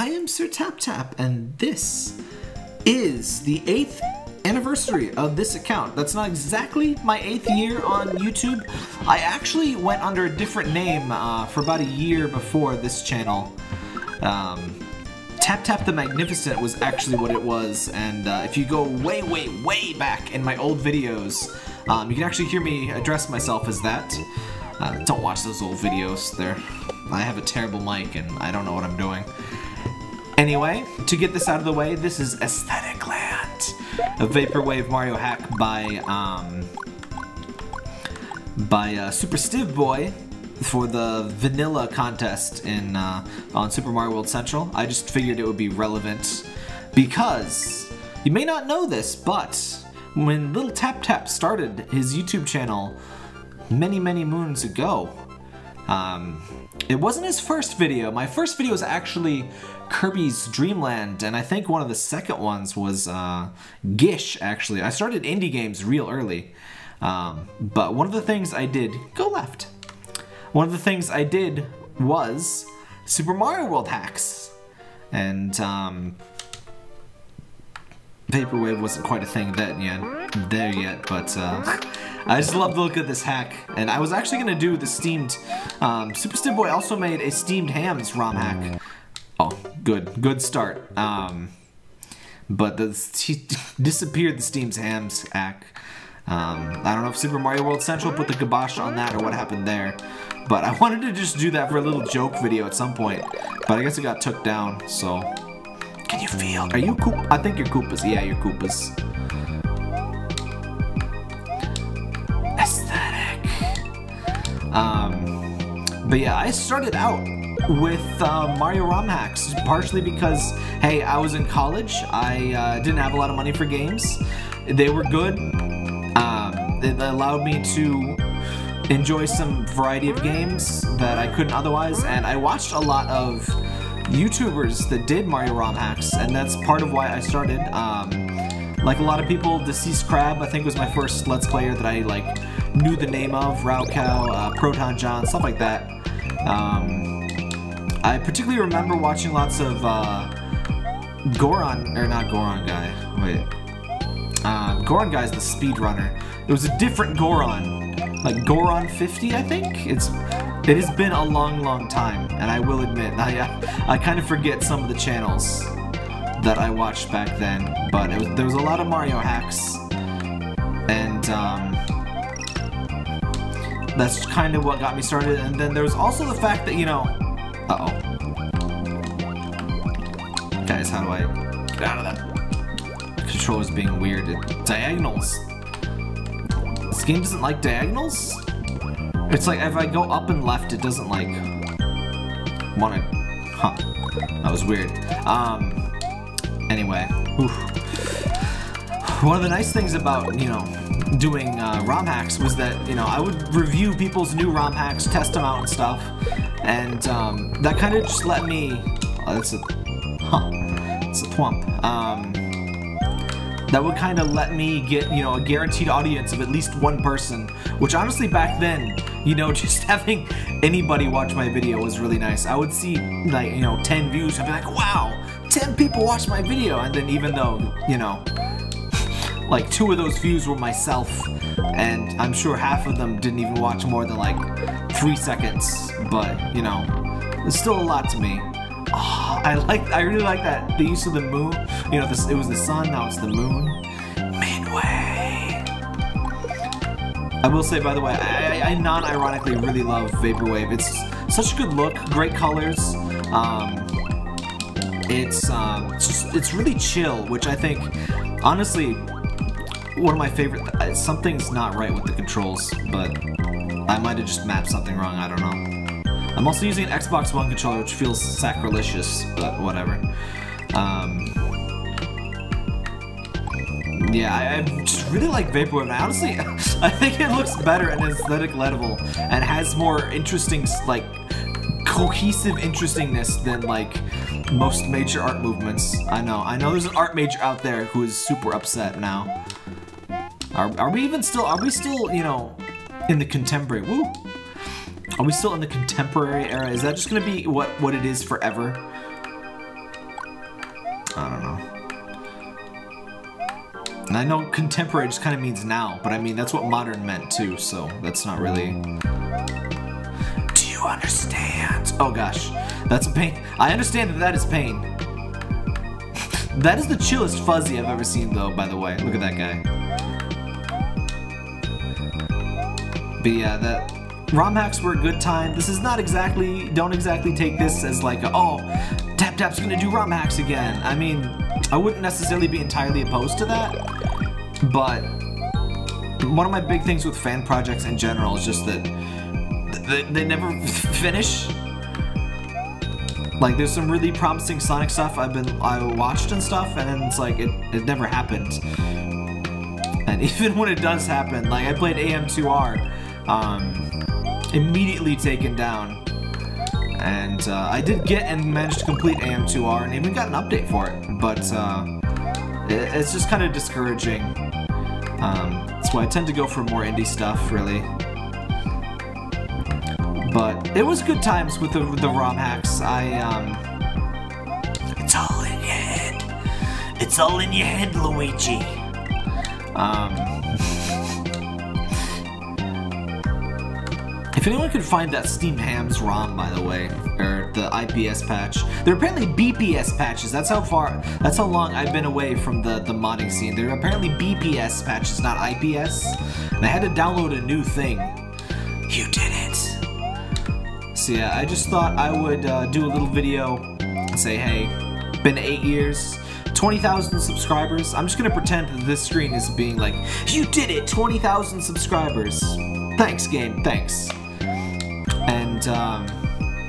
I am SerTapTap, and this is the eighth anniversary of this account. That's not exactly my eighth year on YouTube. I actually went under a different name uh, for about a year before this channel. Um, Tap Tap the Magnificent was actually what it was, and uh, if you go way, way, way back in my old videos, um, you can actually hear me address myself as that. Uh, don't watch those old videos. They're I have a terrible mic and I don't know what I'm doing. Anyway, to get this out of the way, this is Aesthetic Land, a vaporwave Mario hack by um, by uh, Super Stivboy for the vanilla contest in uh, on Super Mario World Central. I just figured it would be relevant because you may not know this, but when Little Tap Tap started his YouTube channel many, many moons ago, um, it wasn't his first video. My first video was actually Kirby's Dreamland, and I think one of the second ones was uh, Gish, actually. I started indie games real early. Um, but one of the things I did, go left. One of the things I did was Super Mario World hacks. And um, Vaporwave wasn't quite a thing then yet, there yet, but uh, I just love the look of this hack. And I was actually going to do the steamed... Um, Super Stivboy also made a steamed hams ROM hack. Oh, good. Good start. Um, but the, he disappeared the steamed hams hack. Um, I don't know if Super Mario World Central put the kibosh on that or what happened there. But I wanted to just do that for a little joke video at some point. But I guess it got took down, so... Can you feel? Are you Koop? I think you're Koopas. Yeah, you're Koopas. Um, but yeah, I started out with uh, Mario ROM hacks, partially because, hey, I was in college. I uh, didn't have a lot of money for games. They were good. Um, it allowed me to enjoy some variety of games that I couldn't otherwise, and I watched a lot of YouTubers that did Mario ROM hacks, and that's part of why I started. Um, like a lot of people, Deceased Crab, I think was my first Let's Player that I like knew the name of, raocow, uh, ProtonJon, stuff like that. Um, I particularly remember watching lots of uh, Goron, or not Goron guy, wait. Um, Goron guy's the speedrunner. It was a different Goron, like Goron 50, I think? It's It has been a long, long time, and I will admit, I, I kind of forget some of the channels that I watched back then, but was, there was a lot of Mario hacks, and um, that's kind of what got me started. And then there was also the fact that, you know, uh-oh. Guys, how do I get out of that? The controller's being weird. It, diagonals. This game doesn't like diagonals? It's like if I go up and left, it doesn't like want to. Huh. That was weird. Um. Anyway, oof. one of the nice things about, you know, doing uh, ROM hacks was that, you know, I would review people's new ROM hacks, test them out and stuff, and um, that kind of just let me, oh, that's a, huh, it's a thwomp, um, that would kind of let me get, you know, a guaranteed audience of at least one person, which honestly back then, you know, just having anybody watch my video was really nice. I would see, like, you know, 10 views, I'd be like, wow, 10 people watched my video, and then even though, you know, like two of those views were myself, and I'm sure half of them didn't even watch more than like three seconds, but, you know, it's still a lot to me. I like, I really like that, the use of the moon, you know, this, it was the sun, now it's the moon. Midway. I will say, by the way, I, I non-ironically really love Vaporwave. It's such a good look, great colors. Um, it's um, it's just it's really chill, which I think, honestly, one of my favorite. Uh, something's not right with the controls, but I might have just mapped something wrong. I don't know. I'm also using an Xbox One controller, which feels sacrilegious, but whatever. Um, yeah, I, I, just really like Vaporwave. I honestly, I think it looks better at an aesthetic level and has more interesting, like, cohesive interestingness than like most major art movements. I know. I know there's an art major out there who is super upset now. Are, are we even still, are we still, you know, in the contemporary, woo? Are we still in the contemporary era? Is that just gonna be what, what it is forever? I don't know. And I know contemporary just kind of means now, but I mean, that's what modern meant too, so that's not really... Do you understand? Oh gosh, that's pain. I understand that that is pain. that is the chillest fuzzy I've ever seen though, by the way. Look at that guy. But yeah, that ROM hacks were a good time. This is not exactly, don't exactly take this as like, a, oh, Tap Tap's gonna do ROM hacks again. I mean, I wouldn't necessarily be entirely opposed to that, but one of my big things with fan projects in general is just that they, they never finish. Like, there's some really promising Sonic stuff I've been I watched and stuff, and it's like it, it never happened. And even when it does happen, like I played AM2R, um, immediately taken down. And uh, I did get and managed to complete AM2R and even got an update for it, but uh, it, it's just kind of discouraging. Um, that's why I tend to go for more indie stuff, really. But it was good times with the, the ROM hacks. I, um... It's all in your head. It's all in your head, Luigi. Um... If anyone could find that Steam Hams ROM, by the way, or the IPS patch, they're apparently BPS patches. That's how far, that's how long I've been away from the, the modding scene. They're apparently BPS patches, not IPS. And I had to download a new thing. You did it. So yeah, I just thought I would uh, do a little video and say, hey, been eight years, 20,000 subscribers. I'm just gonna pretend that this screen is being like, you did it, 20,000 subscribers. Thanks, game, thanks. And um,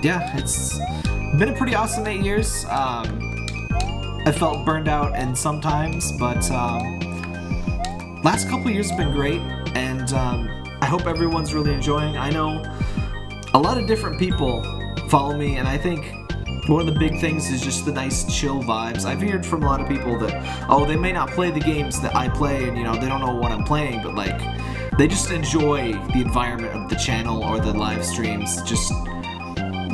yeah, it's been a pretty awesome eight years. Um, I felt burned out and sometimes, but um, last couple years have been great, and um, I hope everyone's really enjoying. I know a lot of different people follow me, and I think one of the big things is just the nice chill vibes. I've heard from a lot of people that, oh, they may not play the games that I play, and you know, they don't know what I'm playing, but like, they just enjoy the environment of the channel or the live streams. Just,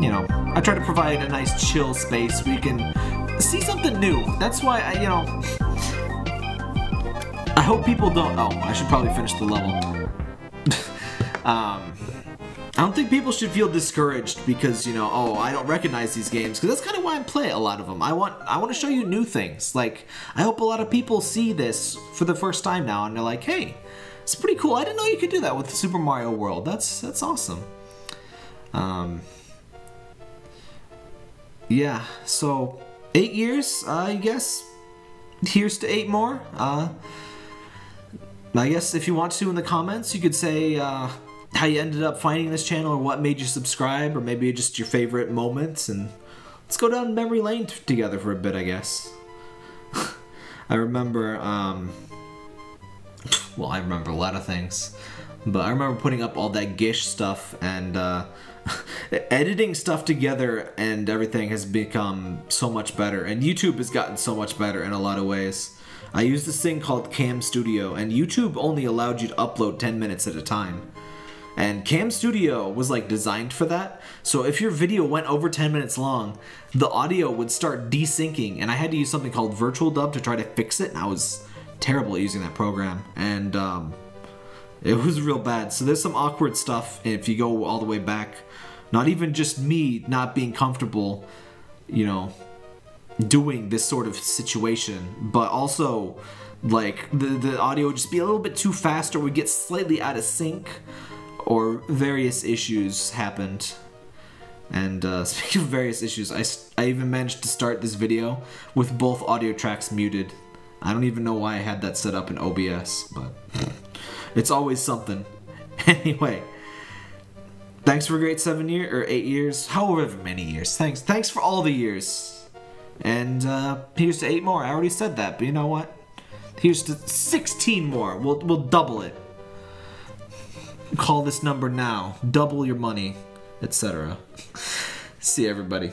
you know, I try to provide a nice chill space where you can see something new. That's why I, you know, I hope people don't, oh, I should probably finish the level. um, I don't think people should feel discouraged because, you know, oh, I don't recognize these games because that's kind of why I play a lot of them. I want I want to show you new things. Like, I hope a lot of people see this for the first time now and they're like, "Hey, it's pretty cool. I didn't know you could do that with Super Mario World. That's that's awesome. Um, yeah, so eight years, I guess. Here's to eight more. Uh, I guess if you want to in the comments, you could say uh, how you ended up finding this channel or what made you subscribe or maybe just your favorite moments and let's go down memory lane together for a bit, I guess. I remember um, well, I remember a lot of things. But I remember putting up all that Gish stuff and uh, editing stuff together and everything has become so much better. And YouTube has gotten so much better in a lot of ways. I used this thing called CamStudio, and YouTube only allowed you to upload 10 minutes at a time. And CamStudio was like designed for that. So if your video went over 10 minutes long, the audio would start desyncing, and I had to use something called VirtualDub to try to fix it, and I was terrible at using that program, and um, it was real bad. So there's some awkward stuff if you go all the way back. Not even just me not being comfortable, you know, doing this sort of situation, but also like the the audio would just be a little bit too fast or would get slightly out of sync or various issues happened. And uh, speaking of various issues, I, I even managed to start this video with both audio tracks muted. I don't even know why I had that set up in OBS, but it's always something. anyway, thanks for a great seven year or eight years, however many years. Thanks, thanks for all the years. And uh, here's to eight more. I already said that, but you know what? Here's to 16 more. We'll we'll double it. Call this number now. Double your money, etc. See everybody.